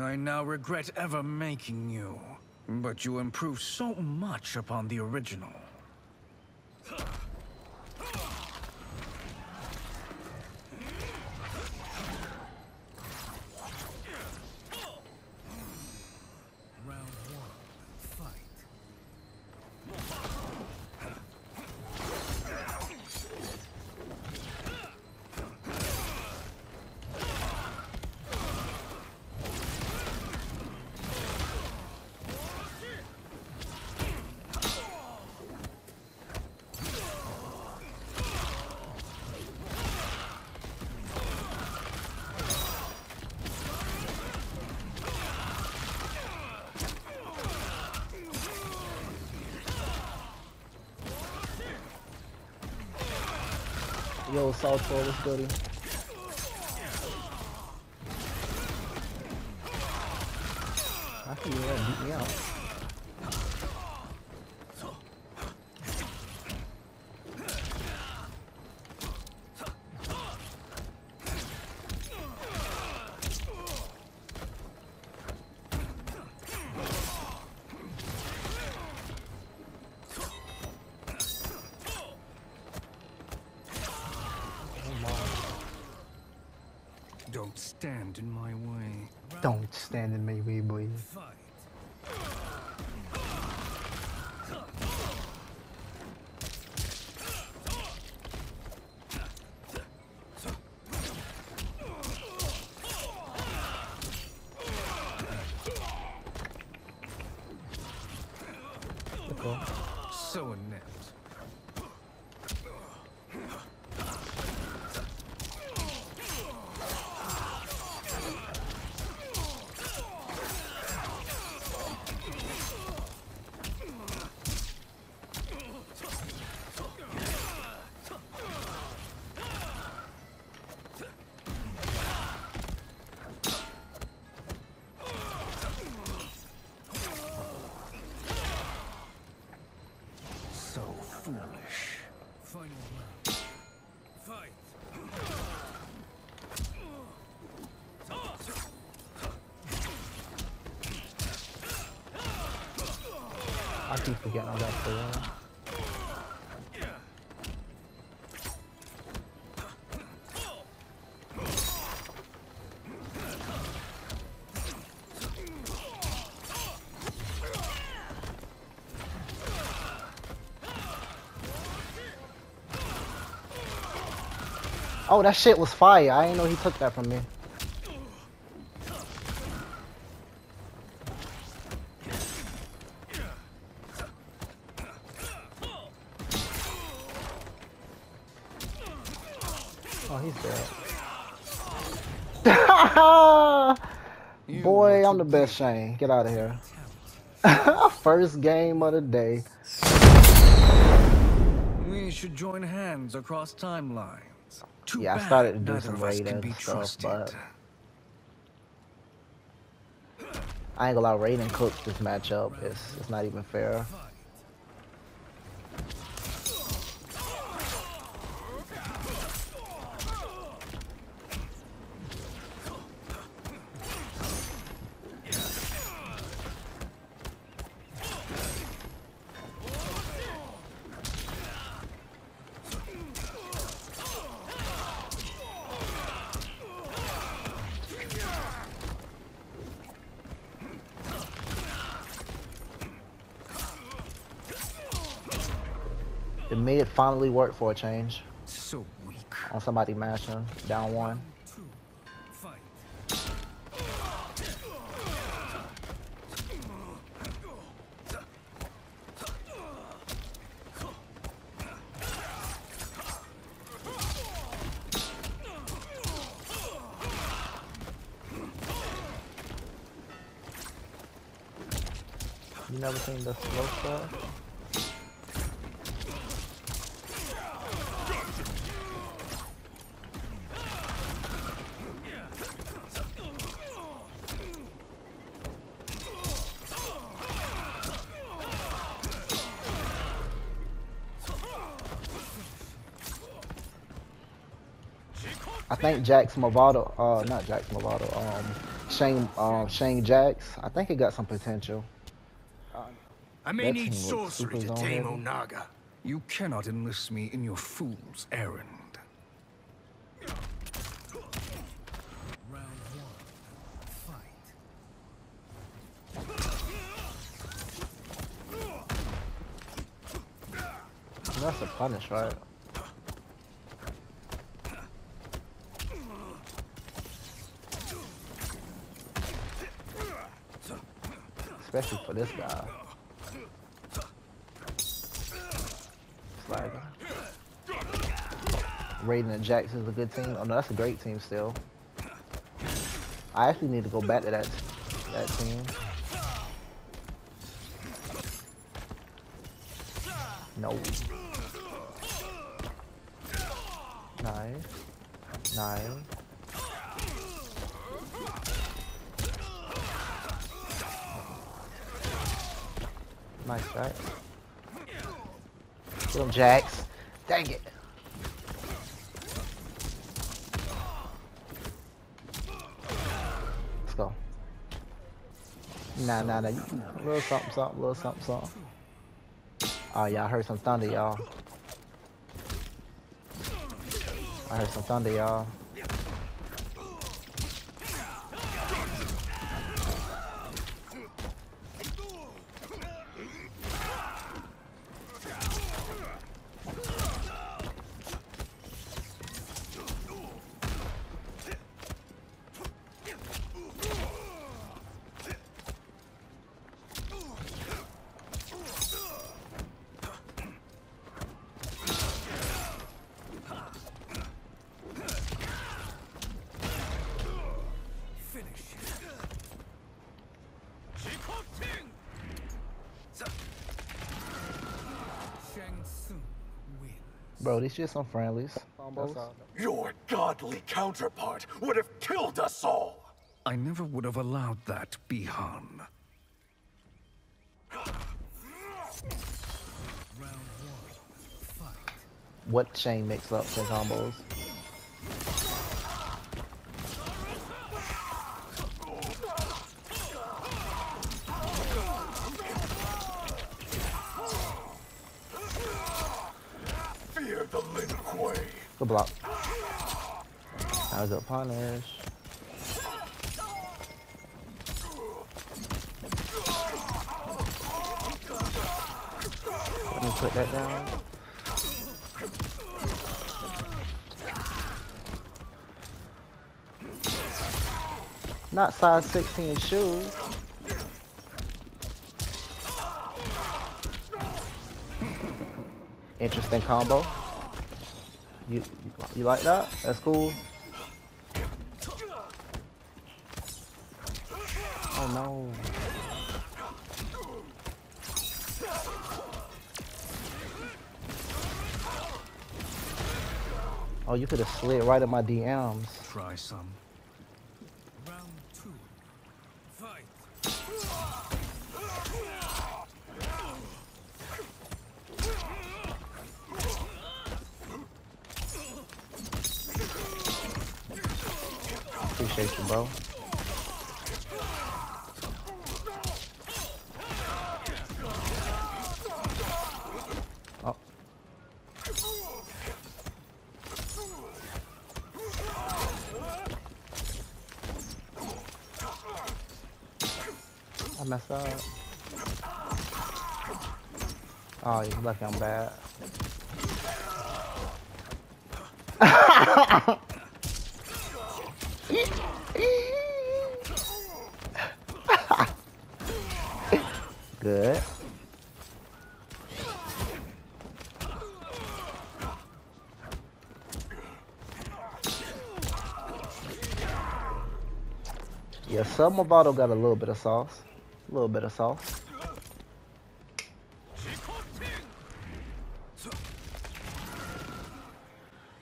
I now regret ever making you. But you improve so much upon the original. Round one, fight. Yo, what's goody? I think you're gonna beat me out. Don't stand in my way. Don't stand in my way, boy. Fight. Oh, so inept. Keep forgetting I got uh, Oh, that shit was fire. I didn't know he took that from me. Oh, he's dead. You Boy, I'm the best Shang. Get out of here. First game of the day. We should join hands across timelines. Too Yeah, I bad started to do neither some of us can raiding be stuff, but- I ain't gonna lie, Raiden cooked this matchup. It's, it's not even fair. The mid finally worked for a change So weak. on somebody mashing down one. You never seen the slow stuff? I think Jax Movado, uh, not Jax Movado, um, Shang, um, Shang Jax. I think he got some potential. I may need sorcery to tame Onaga. You cannot enlist me in your fool's errand. That's a punish, right? Especially for this guy. Slagger. Raiden and Jax is a good team. Oh no, that's a great team still. I actually need to go back to that that team. No. Nice. Nice. Right? Him, Jax. Dang it. Let's go. Nah, nah, nah. You, little something, something, little something, something. Ah, oh, y'all heard some thunder, y'all. I heard some thunder, y'all. Bro, these just some friendlies. Your godly counterpart would have killed us all. I never would have allowed that, Bi-Han. What chain makes ups and combos? Good block. That was a punish. Let me put that down. Not size 16 shoes. Interesting combo. You, you like that? That's cool. Oh no. Oh, you could have slid right at my DMs. Try some. Round two. Fight. Appreciate bro. Oh. I messed up. Oh, you're lucky I'm bad. Good. Yeah, some bottle got a little bit of sauce. A little bit of sauce.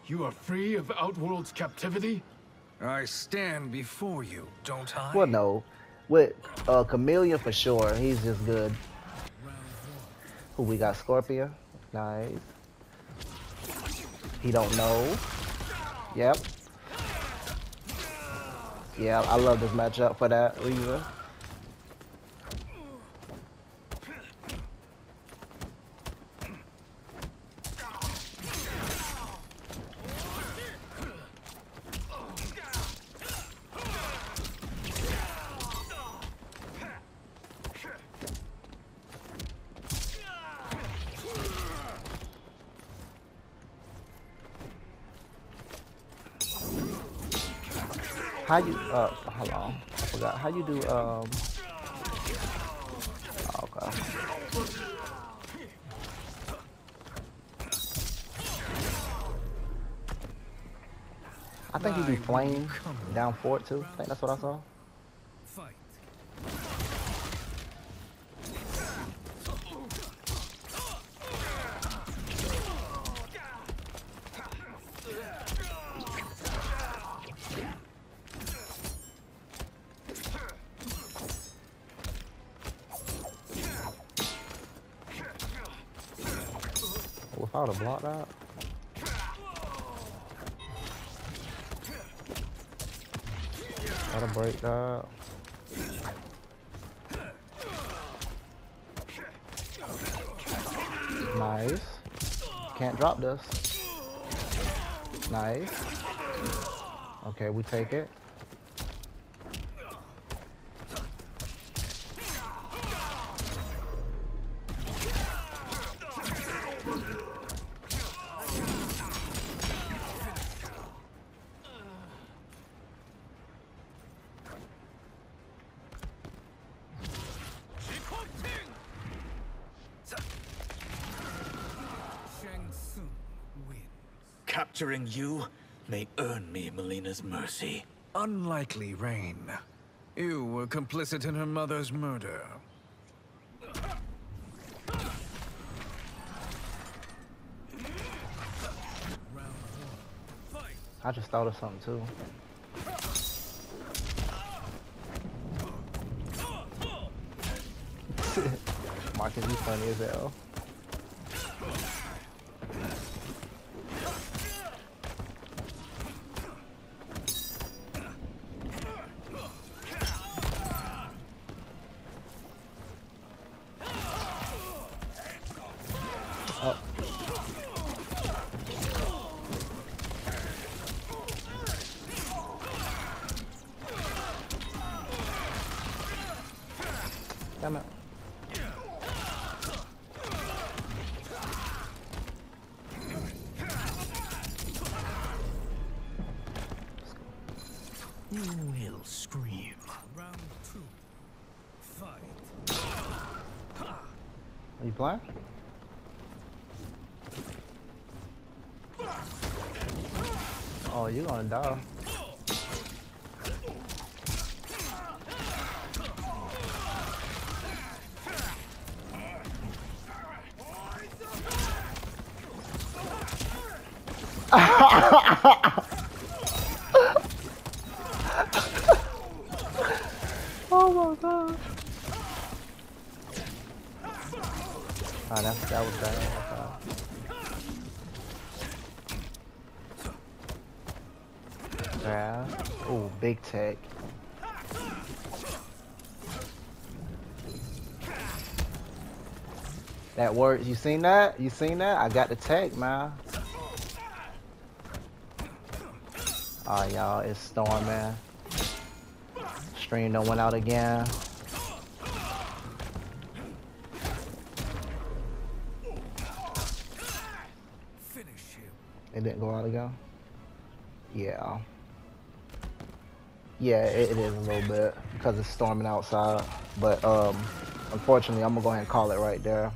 You are free of Outworld's captivity? I stand before you, don't I? Well, no. With uh, Khameleon for sure. He's just good. Who we got? Scorpion. Nice. He don't know. Yep. Yeah, I love this matchup for that reason. How you uh hold on. I forgot. How you do um oh, okay. I think you do flame down forward too. I think that's what I saw. Fight. Without a block that. Gotta break that. Nice. Can't drop this. Nice. Okay, we take it. Capturing you may earn me Mileena's mercy. Unlikely, Rain. You were complicit in her mother's murder. Round one. Fight. I just thought of something too. Marcus, you funny as hell. Are you playing? Oh, you're gonna die. oh my god. That, that was. Okay. Yeah. Oh, big tech. That works. You seen that? You seen that? I got the tech, man. Ah, y'all, it's storming. Stream done went out again. It didn't go out again? Yeah. Yeah, it, it is a little bit because it's storming outside. But um, unfortunately, I'm gonna go ahead and call it right there.